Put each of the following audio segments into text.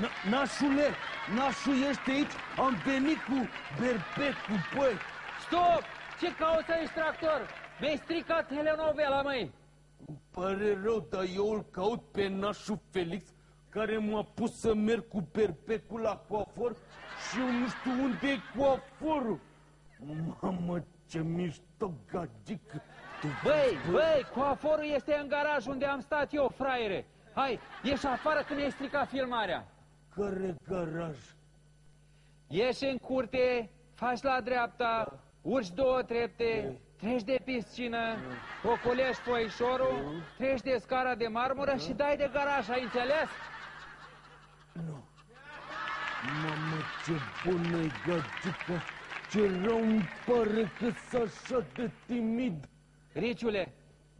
Na- Nașule, nașul ești aici? Am venit cu berpecul, băi. Stop! Ce cauți aici, tractor? Mi-ai stricat telenovela, măi! Îmi pare rău, dar eu îl caut pe nașul Felix, care m-a pus să merg cu berpecul la coafor și eu nu știu unde e coaforul. Mamă, ce mișto gagică. Tu Băi, băi, coaforul este în garaj unde am stat eu, fraiere! Hai, ieși afară că mi-ai stricat filmarea! Care garaj? Ieși în curte, faci la dreapta, urci două trepte, treci de piscină, ocolești foișorul, treci de scara de marmură și dai de garaj, ai înțeles? Nu. Mamă, ce bună e gagică. Ce rău îmi pare că s așa de timid. Riciule,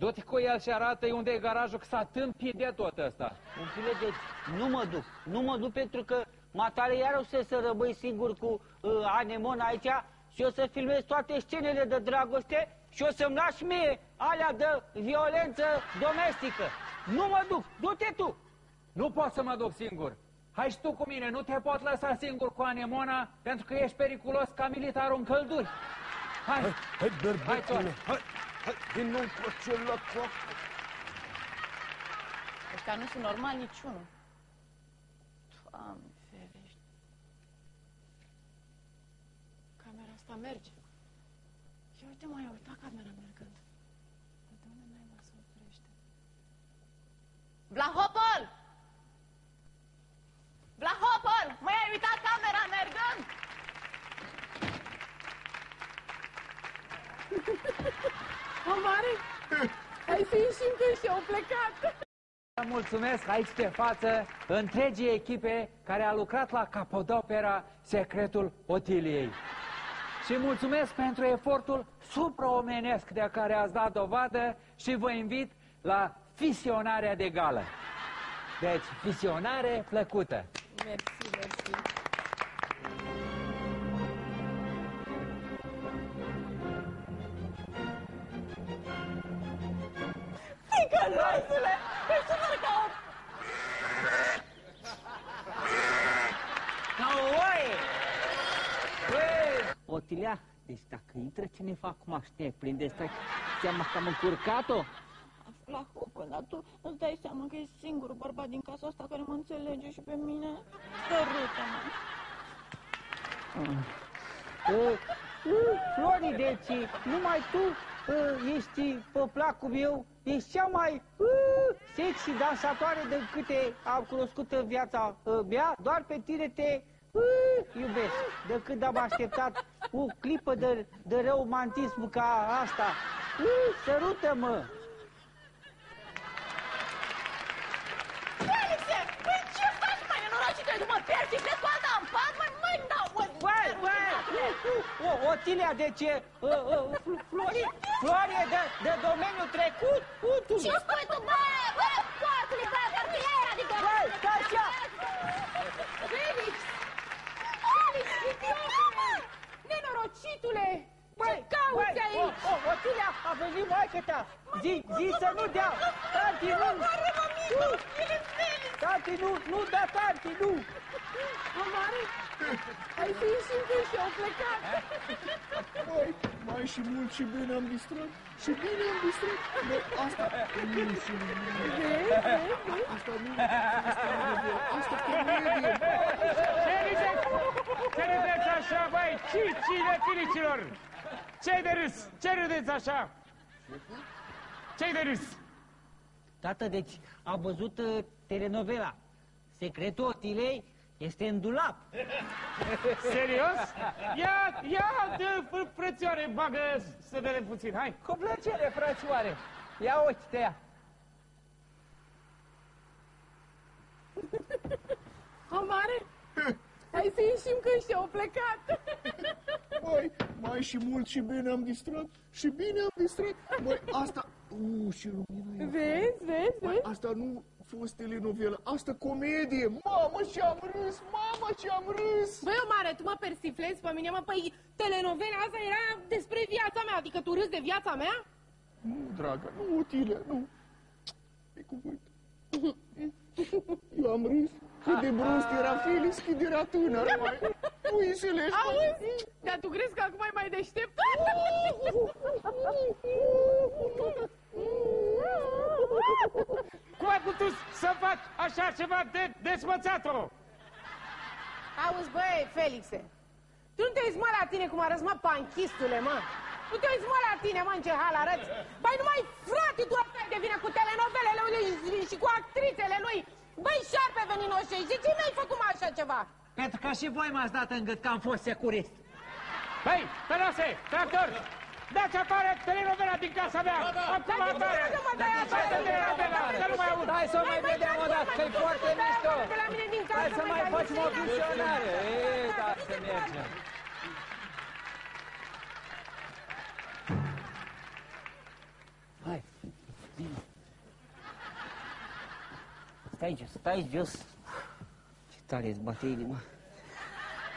du-te cu el și arată-i unde e garajul, că s-a tâmpit de tot ăsta. Bufile, deci nu mă duc. Nu mă duc pentru că matale iar o să, să rămâi singur cu uh, Anemon aici și o să filmez toate scenele de dragoste și o să-mi lași mie alea de violență domestică. Nu mă duc, du-te tu! Nu pot să mă duc singur. Hai și tu cu mine, nu te pot lăsa singur cu anemona, pentru că ești periculos ca militarul în călduri. Hai, Hai, hai, Hai, berbecule, Toane. hai, hai, vină cu acel la coac. Ăștia nu sunt normal niciunul. Doamne ferește. Camera asta merge. Ia uite, mai a uitat camera mergând. Dar de unde naiba se oprește? Vlahopol! Vlahopol! Mai ai uitat camera mergând? O mare! Ai fi și încă și au plecat. mulțumesc aici de față întregii echipe care a lucrat la Capodopera Secretul Otiliei. Și mulțumesc pentru efortul supraomenesc de care ați dat dovadă și vă invit la fisionarea de gală. Deci, fisionare plăcută. Mersi, mersi. Ticăloasule! Îi sună ca o... Ca o oaie! Băi! Otilia, deci dacă intră cineva acum și te prinde, stai seama că am încurcat-o? La hopă, dar tu îți dai seama că e singurul bărbat din casa asta care mă înțelege și pe mine? Sărută-mă! Uh, uh, Flori, deci numai tu uh, ești pe placul meu, ești cea mai uh, sexy dansatoare de câte am cunoscut în viața uh, mea, doar pe tine te uh, iubesc, de când am așteptat o clipă de, de romantism ca asta. Uh, sărută-mă! Felixe! Păi ce faci, mai nenorocite? Nu mă pierzi, crezi cu alta în pat? Măi, măi, da, măi! Băi, băi, uh, uh, uh, Otilia, deci uh, uh, Fl- Flori, Flori e de, de domeniul trecut, utului. Ce spui tu, bă, bă, coartule, bă, cartier, adică... Băi, stai așa! Felix! Felix, idiotule! Nenorocitule! Ce cauți băi, aici? O, o, Otilia, a venit maică ta! Zi, zi să nu dea! Tanti, nu! Mare, mămică! El e Felix! Tanti, nu, nu da tanti, nu! Amare, ai fi și încă și au plecat. Băi, mai și mult și bine am distrat. Și bine am distrat. Bă, asta nu și Asta nu Asta comedie. Ce râdeți? Ce râdeți așa, băi? Cicile filicilor! Ce-i de râs? Ce râdeți așa? Ce-i de râs? Tată, deci a văzut uh, telenovela. Secretul Otilei este în dulap. Serios? Ia, ia, de fă- frățioare, bagă să vedem puțin, hai. Cu plăcere, frățioare. Ia uite ea. Amare, ai fi și încă și au plecat. Băi, mai și mult și bine am distrat. Și bine am distrat. Băi, asta... Uuu, și lumina e. Vezi, vezi, Băi, vezi? asta nu a fost telenovelă, asta comedie. Mamă, ce-am râs, mamă, ce-am râs. Băi, Omare, tu mă persiflezi pe mine, mă, păi telenovela asta era despre viața mea, adică tu râzi de viața mea? Nu, dragă, nu utile, nu. E cuvânt. Eu am râs Cât de brust era Felix, cât era tânăr, măi. Nu înțelegi, mă. Auzi? Dar tu crezi că acum e mai deștept? Cum ai putut să faci așa ceva de desmățat-o? Auzi, băi, Felixe, tu nu te uiți, mă, la tine cum arăți, mă, panchistule, mă? Nu te uiți, mă, la tine, mă, în ce hal arăți? Băi, numai frate, tu ăsta de vină cu telenovelele lui și cu actrițele lui. Băi, șarpe veninoșe, și ce mi-ai făcut mă, așa ceva? Pentru că și voi m-ați dat în gât că am fost securist. Băi, tănase, tractor, dați afară telenovela din casa mea! Acum Dar de ce afară! nu mă dai afară? telenovela, să nu mai aud! Hai să o mai vedem o dată, că e foarte mișto. Pe la mine din casă, Hai să mă, mai dar facem nu o știu, funcționare. Ei, da, nu să se mergem. Stai jos, stai jos. Ce tare îți bate inima.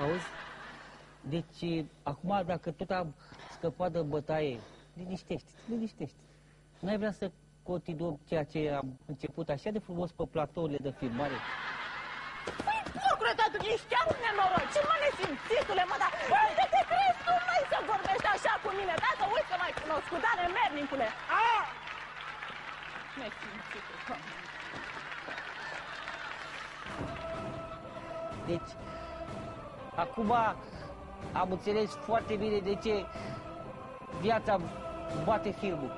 Auzi? Deci, acum, dacă tot am scăpat de bătaie, liniștește-te, liniștește N-ai vrea să continuăm ceea ce am început așa de frumos pe platourile de filmare? Păi, procură, tatu, ești chiar un nenorocit, mă, nesimțitule, mă, dar unde te crezi tu, mai să vorbești așa cu mine? Da, să uiți că m-ai cunoscut, da, nemernicule. A! Nesimțitule, bă. Deci, acum am înțeles foarte bine de ce viața bate filmul.